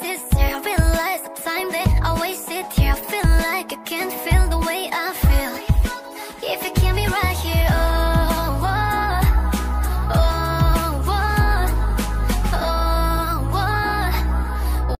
This I realize the time that I wasted here. I feel like I can't feel the way I